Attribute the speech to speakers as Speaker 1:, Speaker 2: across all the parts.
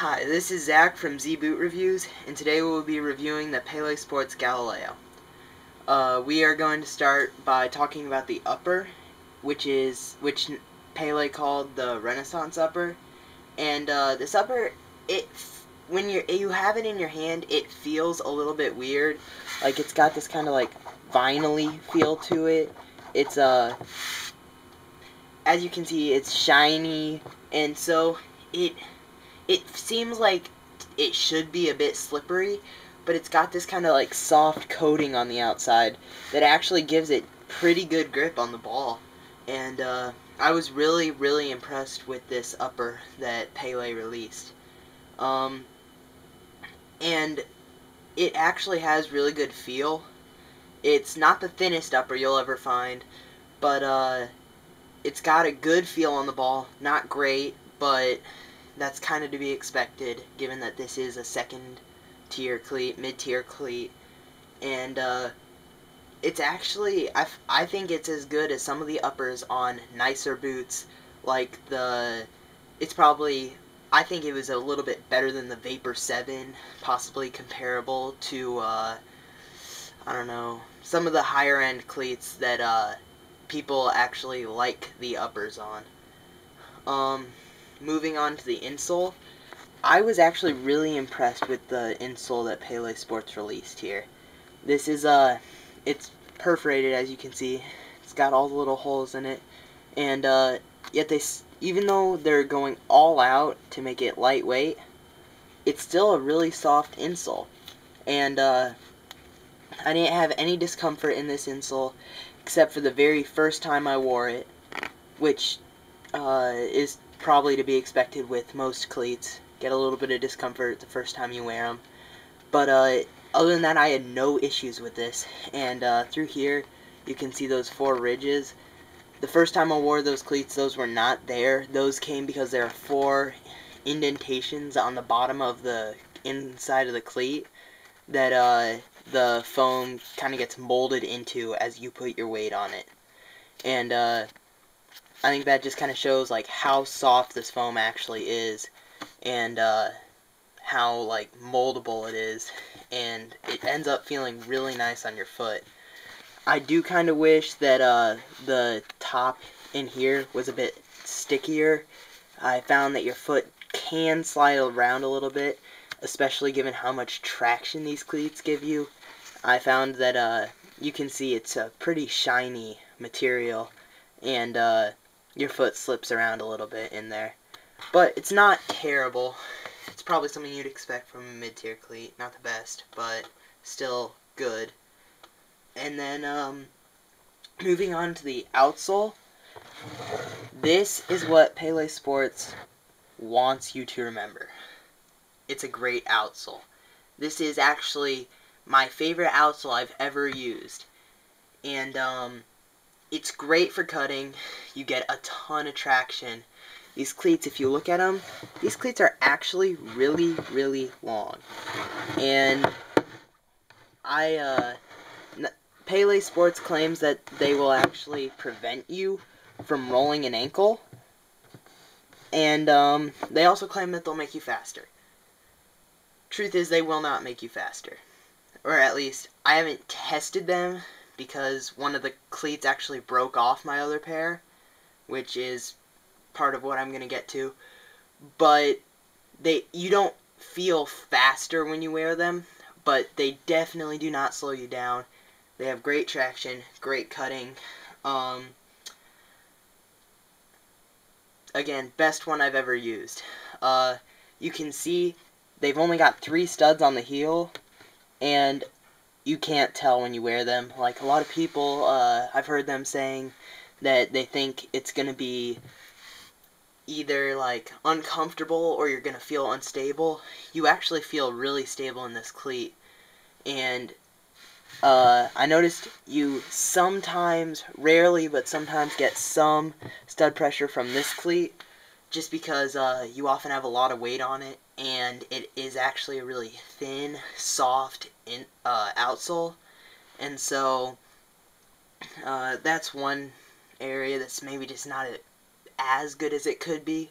Speaker 1: Hi, this is Zach from Z Boot Reviews, and today we will be reviewing the Pele Sports Galileo. Uh, we are going to start by talking about the upper, which is which Pele called the Renaissance upper, and uh, this upper, it when you you have it in your hand, it feels a little bit weird, like it's got this kind of like vinyl feel to it. It's uh, as you can see, it's shiny, and so it it seems like it should be a bit slippery, but it's got this kind of like soft coating on the outside that actually gives it pretty good grip on the ball. And uh, I was really, really impressed with this upper that Pele released. Um, and it actually has really good feel. It's not the thinnest upper you'll ever find, but uh, it's got a good feel on the ball. Not great, but that's kind of to be expected, given that this is a second tier cleat, mid tier cleat, and uh, it's actually I, I think it's as good as some of the uppers on nicer boots, like the it's probably I think it was a little bit better than the Vapor Seven, possibly comparable to uh, I don't know some of the higher end cleats that uh, people actually like the uppers on. Um, moving on to the insole, I was actually really impressed with the insole that Pele Sports released here. This is, uh, it's perforated as you can see. It's got all the little holes in it. And, uh, yet they, even though they're going all out to make it lightweight, it's still a really soft insole. And, uh, I didn't have any discomfort in this insole except for the very first time I wore it, which, uh, is probably to be expected with most cleats. Get a little bit of discomfort the first time you wear them. But uh, other than that, I had no issues with this. And uh, through here, you can see those four ridges. The first time I wore those cleats, those were not there. Those came because there are four indentations on the bottom of the inside of the cleat that uh, the foam kind of gets molded into as you put your weight on it. And uh, I think that just kind of shows like how soft this foam actually is and uh, how like moldable it is and it ends up feeling really nice on your foot. I do kind of wish that uh, the top in here was a bit stickier. I found that your foot can slide around a little bit, especially given how much traction these cleats give you. I found that uh, you can see it's a pretty shiny material and uh, your foot slips around a little bit in there. But it's not terrible. It's probably something you'd expect from a mid-tier cleat. Not the best, but still good. And then, um, moving on to the outsole. This is what Pele Sports wants you to remember. It's a great outsole. This is actually my favorite outsole I've ever used. And, um, it's great for cutting. You get a ton of traction. These cleats, if you look at them, these cleats are actually really, really long. And I, uh, Pele Sports claims that they will actually prevent you from rolling an ankle. And, um, they also claim that they'll make you faster. Truth is, they will not make you faster. Or at least, I haven't tested them because one of the cleats actually broke off my other pair, which is part of what I'm going to get to. But they you don't feel faster when you wear them, but they definitely do not slow you down. They have great traction, great cutting. Um, again, best one I've ever used. Uh, you can see they've only got three studs on the heel, and you can't tell when you wear them. Like a lot of people, uh, I've heard them saying that they think it's gonna be either like uncomfortable or you're gonna feel unstable. You actually feel really stable in this cleat, and uh, I noticed you sometimes, rarely, but sometimes get some stud pressure from this cleat, just because uh, you often have a lot of weight on it, and it is actually a really thin, soft in, uh, outsole, and so uh, that's one area that's maybe just not as good as it could be.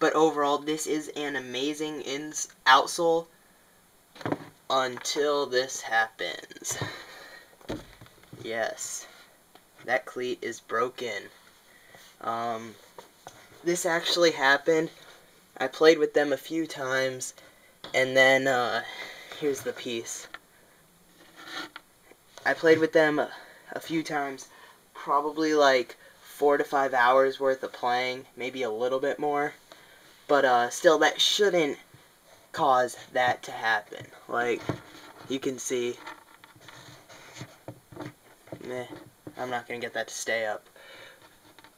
Speaker 1: But overall, this is an amazing ins outsole until this happens. Yes, that cleat is broken. Um, this actually happened. I played with them a few times, and then, uh, here's the piece. I played with them a, a few times, probably like four to five hours worth of playing, maybe a little bit more. But uh, still, that shouldn't cause that to happen. Like, you can see, meh, I'm not going to get that to stay up,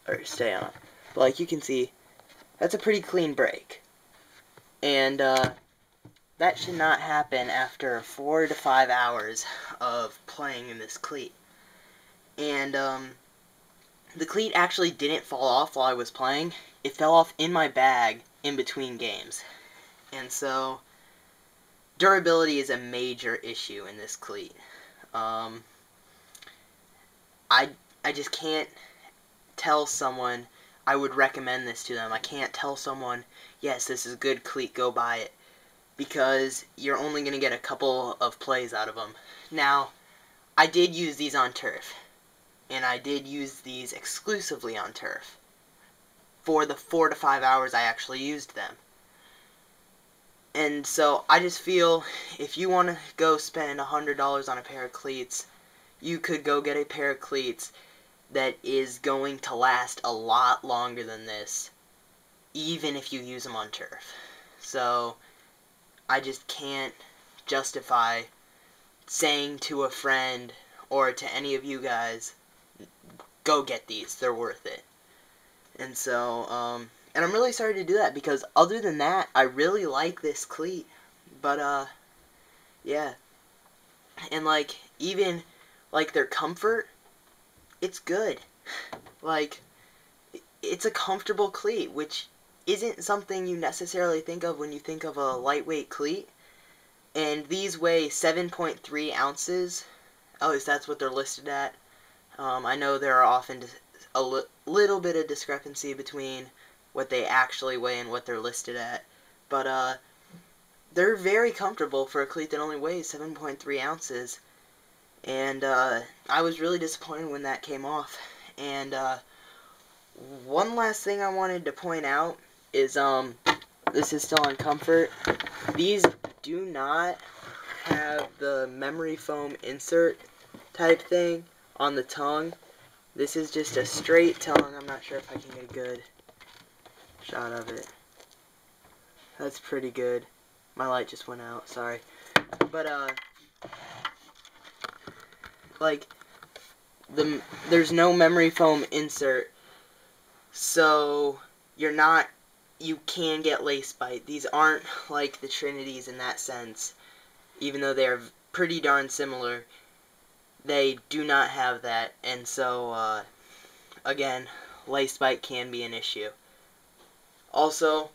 Speaker 1: or stay on. But like you can see, that's a pretty clean break. And uh, that should not happen after four to five hours of playing in this cleat. And um, the cleat actually didn't fall off while I was playing. It fell off in my bag in between games. And so, durability is a major issue in this cleat. Um, I, I just can't tell someone I would recommend this to them. I can't tell someone, yes, this is a good cleat, go buy it. Because you're only going to get a couple of plays out of them. Now, I did use these on turf. And I did use these exclusively on turf for the four to five hours I actually used them. And so I just feel if you want to go spend a $100 on a pair of cleats, you could go get a pair of cleats that is going to last a lot longer than this, even if you use them on turf. So I just can't justify saying to a friend or to any of you guys, go get these, they're worth it. And so, um, and I'm really sorry to do that because other than that, I really like this cleat. But, uh, yeah. And, like, even, like, their comfort, it's good. Like, it's a comfortable cleat, which isn't something you necessarily think of when you think of a lightweight cleat. And these weigh 7.3 ounces. At least that's what they're listed at. Um, I know there are often a li little bit of discrepancy between what they actually weigh and what they're listed at. But uh, they're very comfortable for a cleat that only weighs 7.3 ounces. And uh, I was really disappointed when that came off. And uh, one last thing I wanted to point out is um, this is still on comfort. These do not have the memory foam insert type thing on the tongue. This is just a straight tongue. I'm not sure if I can get a good shot of it. That's pretty good. My light just went out, sorry. But, uh, like, the there's no memory foam insert, so you're not, you can get lace bite. These aren't like the Trinities in that sense, even though they are pretty darn similar they do not have that, and so, uh, again, lace bite can be an issue. Also,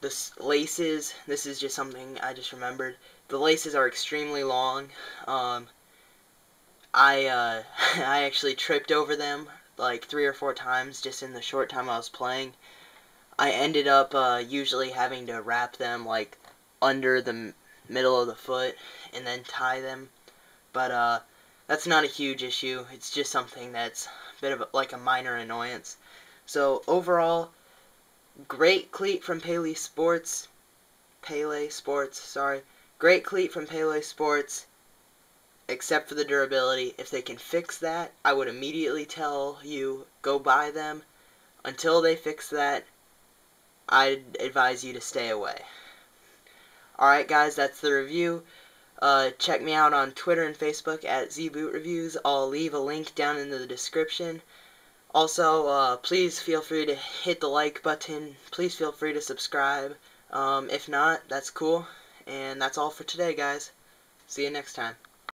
Speaker 1: the laces, this is just something I just remembered, the laces are extremely long. Um, I, uh, I actually tripped over them like three or four times just in the short time I was playing. I ended up uh, usually having to wrap them like under the middle of the foot and then tie them. But uh, that's not a huge issue. It's just something that's a bit of a, like a minor annoyance. So overall, great cleat from Pele Sports. Pele Sports, sorry. Great cleat from Pele Sports, except for the durability. If they can fix that, I would immediately tell you, go buy them. Until they fix that, I'd advise you to stay away. Alright guys, that's the review. Uh, check me out on Twitter and Facebook at ZBoot Reviews. I'll leave a link down in the description. Also, uh, please feel free to hit the like button. Please feel free to subscribe. Um, if not, that's cool. And that's all for today, guys. See you next time.